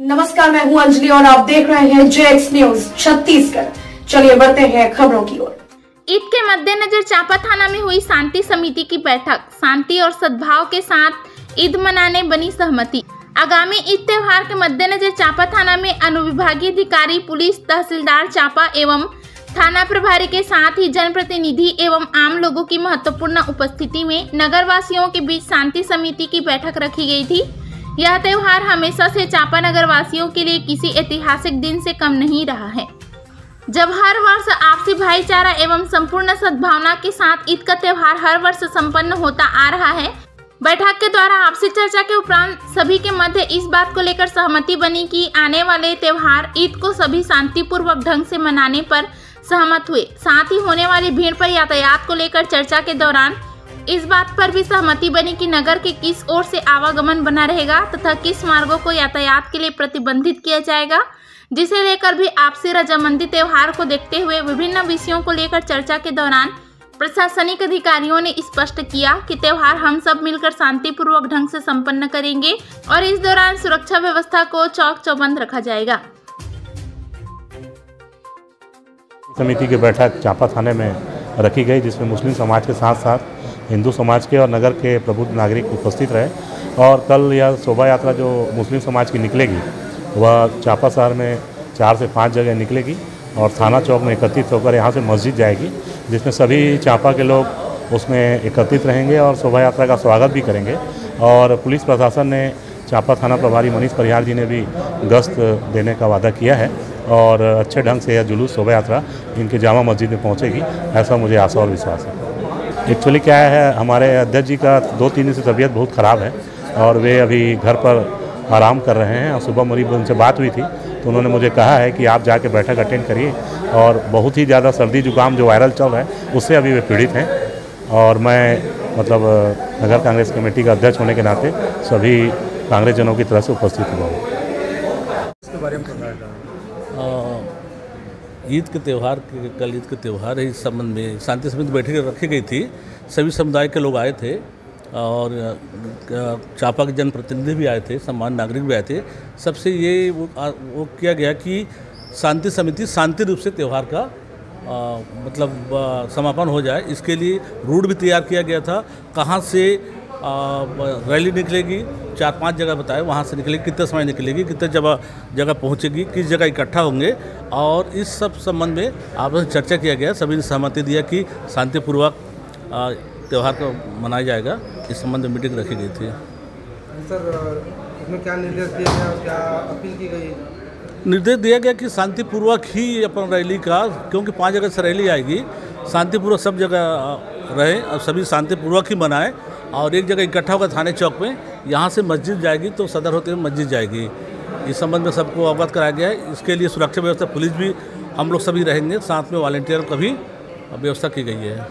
नमस्कार, मैं हूँ अंजलि और आप देख रहे हैं जेएक्स न्यूज़ छत्तीसगढ़। चलिए बढ़ते हैं खबरों की ओर। ईद के मद्देनजर चांपा थाना में हुई शांति समिति की बैठक। शांति और सद्भाव के साथ ईद मनाने बनी सहमति। आगामी ईद त्योहार के मद्देनजर चांपा थाना में अनुविभागीय अधिकारी, पुलिस, तहसीलदार चांपा एवं थाना प्रभारी के साथ ही जनप्रतिनिधि एवं आम लोगों की महत्वपूर्ण उपस्थिति में नगर वासियों के बीच शांति समिति की बैठक रखी गई थी। यह त्योहार हमेशा से चांपा नगर वासियों के लिए किसी ऐतिहासिक दिन से कम नहीं रहा है। जब हर वर्ष आपसी भाईचारा एवं संपूर्ण सद्भावना के साथ ईद का त्यौहार हर वर्ष संपन्न होता आ रहा है, बैठक के द्वारा आपसी चर्चा के उपरांत सभी के मध्य इस बात को लेकर सहमति बनी कि आने वाले त्योहार ईद को सभी शांतिपूर्वक ढंग से मनाने पर सहमत हुए। साथ ही होने वाली भीड़ पर यातायात को लेकर चर्चा के दौरान इस बात पर भी सहमति बनी कि नगर के किस ओर से आवागमन बना रहेगा तथा किस मार्गों को यातायात के लिए प्रतिबंधित किया जाएगा, जिसे लेकर भी आपसी रजामंदी त्यौहार को देखते हुए विभिन्न विषयों को लेकर चर्चा के दौरान प्रशासनिक अधिकारियों ने स्पष्ट किया कि त्योहार हम सब मिलकर शांतिपूर्वक ढंग से संपन्न करेंगे और इस दौरान सुरक्षा व्यवस्था को चौक चौबंद रखा जाएगा। समिति की बैठक चांपा थाने में रखी गई, जिसमें मुस्लिम समाज के साथ साथ हिंदू समाज के और नगर के प्रबुद्ध नागरिक उपस्थित रहे। और कल यह शोभा यात्रा जो मुस्लिम समाज की निकलेगी, वह चांपा शहर में चार से पाँच जगह निकलेगी और थाना चौक में एकत्रित होकर यहाँ से मस्जिद जाएगी, जिसमें सभी चांपा के लोग उसमें एकत्रित रहेंगे और शोभा यात्रा का स्वागत भी करेंगे। और पुलिस प्रशासन ने चांपा थाना प्रभारी मनीष परिहार जी ने भी गश्त देने का वादा किया है। और अच्छे ढंग से यह जुलूस शोभा यात्रा इनके जामा मस्जिद में पहुँचेगी, ऐसा मुझे आशा और विश्वास है। एक्चुअली क्या है, हमारे अध्यक्ष जी का दो तीन दिन से तबीयत बहुत ख़राब है और वे अभी घर पर आराम कर रहे हैं और सुबह मेरी उनसे बात हुई थी तो उन्होंने मुझे कहा है कि आप जाके बैठक अटेंड करिए और बहुत ही ज़्यादा सर्दी जुकाम जो वायरल चल रहा है, उससे अभी वे पीड़ित हैं। और मैं मतलब नगर कांग्रेस कमेटी का अध्यक्ष होने के नाते सभी कांग्रेस जनों की तरफ़ से उपस्थित हुआ हूँ। ईद के त्यौहार कल ईद के त्यौहार है इस संबंध में शांति समिति बैठक रखी गई थी। सभी समुदाय के लोग आए थे और चापा के जनप्रतिनिधि भी आए थे सम्मान नागरिक भी आए थे। सबसे ये वो, वो किया गया कि शांति समिति शांति रूप से त्यौहार का आ, मतलब आ, समापन हो जाए। इसके लिए रूट भी तैयार किया गया था। कहाँ से रैली निकलेगी चार पाँच जगह बताए वहाँ से निकलेगी कितने समय निकलेगी कितने जगह जगह पहुँचेगी किस जगह इकट्ठा होंगे और इस सब संबंध में आपस में चर्चा किया गया सभी ने सहमति दिया कि शांतिपूर्वक त्यौहार को मनाया जाएगा इस संबंध में मीटिंग रखी गई थी। सर इसमें क्या निर्देश दिया गया और क्या अपील की गई? निर्देश दिया गया कि शांतिपूर्वक ही अपन रैली का क्योंकि पाँच जगह से रैली आएगी शांतिपूर्वक सब जगह रहे और सभी शांतिपूर्वक ही मनाएँ और एक जगह इकट्ठा होगा थाने चौक में, यहाँ से मस्जिद जाएगी तो सदर होते हुए मस्जिद जाएगी। इस संबंध में सबको अवगत कराया गया है। इसके लिए सुरक्षा व्यवस्था, पुलिस भी, हम लोग सभी रहेंगे। साथ में वॉल्टियर का भी व्यवस्था की गई है।